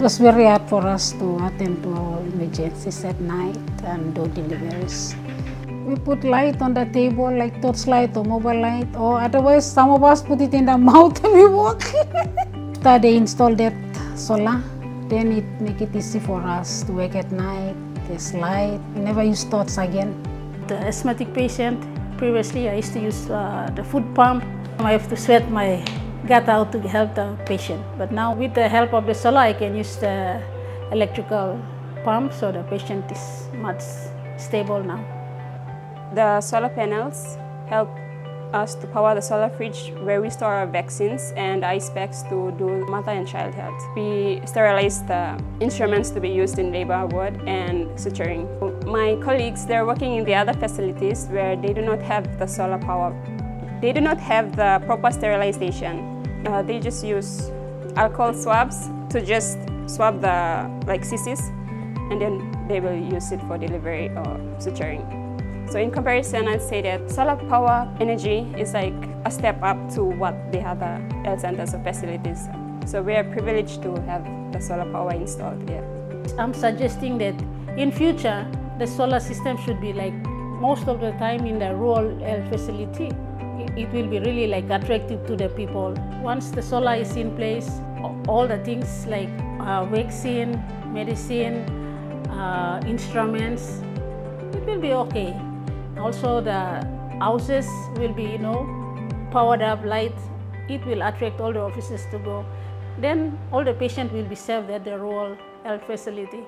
was very hard for us to attend to emergencies at night and do deliveries. We put light on the table like torchlight or mobile light or otherwise some of us put it in the mouth and we walk. After they installed that solar, then it make it easy for us to work at night. There's light, we never use torch again. The asthmatic patient, previously I used to use uh, the food pump. I have to sweat my gut out to help the patient. But now with the help of the solar, I can use the electrical pump so the patient is much stable now. The solar panels help us to power the solar fridge where we store our vaccines and ice packs to do mother and child health. We sterilize the instruments to be used in labor ward and suturing. My colleagues, they're working in the other facilities where they do not have the solar power. They do not have the proper sterilization. Uh, they just use alcohol swabs to just swab the like cysts and then they will use it for delivery or suturing. So in comparison, I'd say that solar power energy is like a step up to what the other health centers or facilities. So we are privileged to have the solar power installed here. I'm suggesting that in future, the solar system should be like most of the time in the rural health facility. It will be really like attractive to the people. Once the solar is in place, all the things like uh, vaccine, medicine, uh, instruments, it will be okay. Also the houses will be, you know, powered up light. It will attract all the officers to go. Then all the patient will be served at the rural health facility.